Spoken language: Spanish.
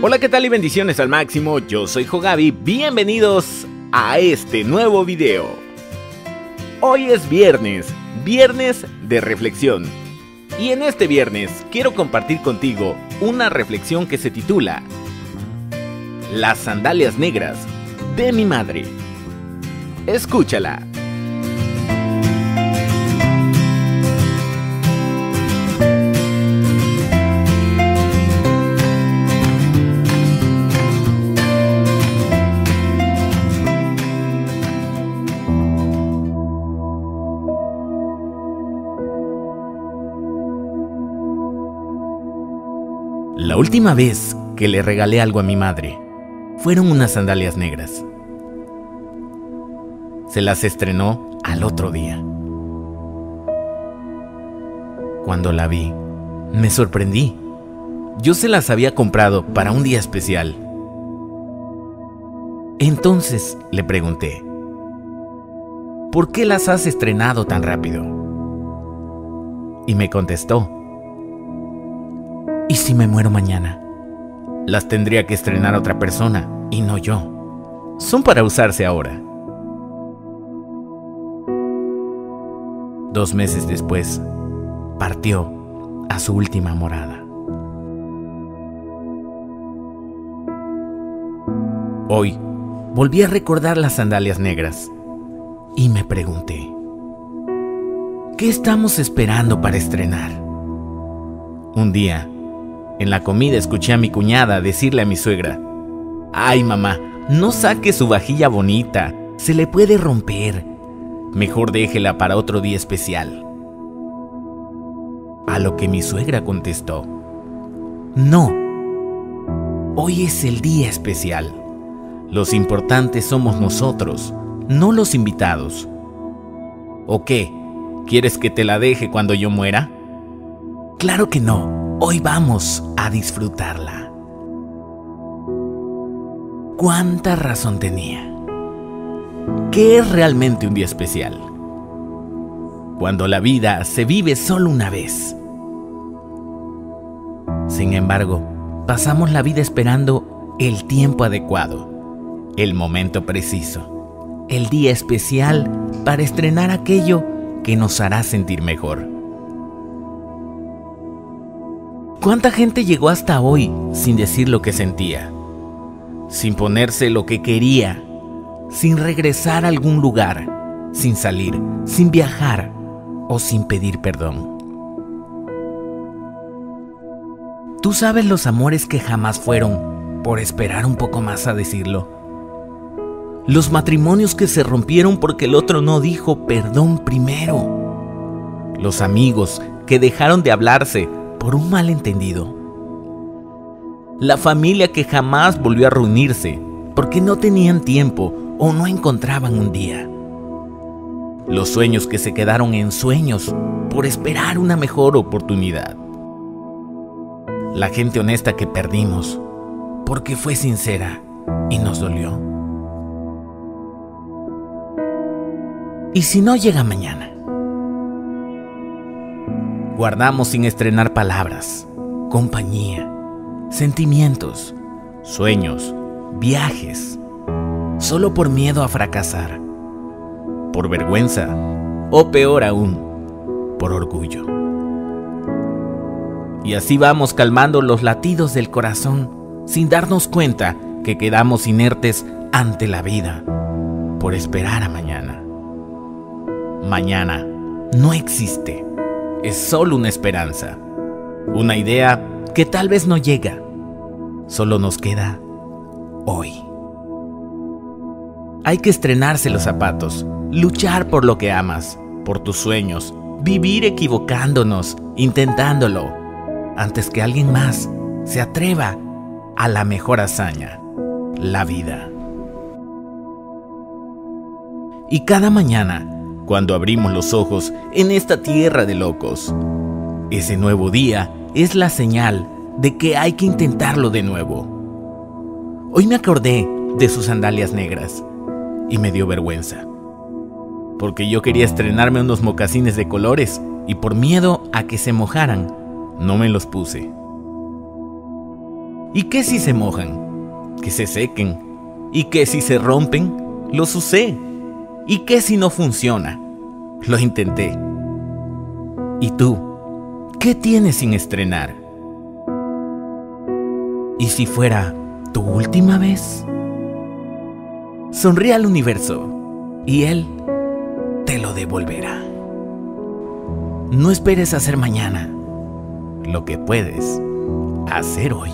Hola, ¿qué tal y bendiciones al máximo? Yo soy Jogabi, bienvenidos a este nuevo video. Hoy es viernes, viernes de reflexión. Y en este viernes quiero compartir contigo una reflexión que se titula Las sandalias negras de mi madre. Escúchala. La última vez que le regalé algo a mi madre fueron unas sandalias negras. Se las estrenó al otro día. Cuando la vi, me sorprendí. Yo se las había comprado para un día especial. Entonces le pregunté, ¿por qué las has estrenado tan rápido? Y me contestó, ¿Y si me muero mañana? Las tendría que estrenar otra persona y no yo. Son para usarse ahora. Dos meses después, partió a su última morada. Hoy volví a recordar las sandalias negras y me pregunté, ¿qué estamos esperando para estrenar? Un día, en la comida escuché a mi cuñada decirle a mi suegra, Ay mamá, no saque su vajilla bonita, se le puede romper. Mejor déjela para otro día especial. A lo que mi suegra contestó, No, hoy es el día especial. Los importantes somos nosotros, no los invitados. ¿O qué? ¿Quieres que te la deje cuando yo muera? Claro que no. Hoy vamos a disfrutarla. ¿Cuánta razón tenía? ¿Qué es realmente un día especial? Cuando la vida se vive solo una vez. Sin embargo, pasamos la vida esperando el tiempo adecuado, el momento preciso, el día especial para estrenar aquello que nos hará sentir mejor. ¿Cuánta gente llegó hasta hoy sin decir lo que sentía? Sin ponerse lo que quería, sin regresar a algún lugar, sin salir, sin viajar o sin pedir perdón. Tú sabes los amores que jamás fueron por esperar un poco más a decirlo. Los matrimonios que se rompieron porque el otro no dijo perdón primero. Los amigos que dejaron de hablarse por un malentendido. La familia que jamás volvió a reunirse porque no tenían tiempo o no encontraban un día. Los sueños que se quedaron en sueños por esperar una mejor oportunidad. La gente honesta que perdimos porque fue sincera y nos dolió. ¿Y si no llega mañana? Guardamos sin estrenar palabras, compañía, sentimientos, sueños, viajes, solo por miedo a fracasar, por vergüenza o peor aún, por orgullo. Y así vamos calmando los latidos del corazón sin darnos cuenta que quedamos inertes ante la vida por esperar a mañana. Mañana no existe es solo una esperanza, una idea que tal vez no llega. Solo nos queda hoy. Hay que estrenarse los zapatos, luchar por lo que amas, por tus sueños, vivir equivocándonos, intentándolo, antes que alguien más se atreva a la mejor hazaña, la vida. Y cada mañana cuando abrimos los ojos en esta tierra de locos. Ese nuevo día es la señal de que hay que intentarlo de nuevo. Hoy me acordé de sus sandalias negras y me dio vergüenza. Porque yo quería estrenarme unos mocasines de colores y por miedo a que se mojaran, no me los puse. ¿Y qué si se mojan? Que se sequen. ¿Y qué si se rompen? Los usé. ¿Y qué si no funciona? Lo intenté. ¿Y tú? ¿Qué tienes sin estrenar? ¿Y si fuera tu última vez? Sonríe al universo y él te lo devolverá. No esperes hacer mañana lo que puedes hacer hoy.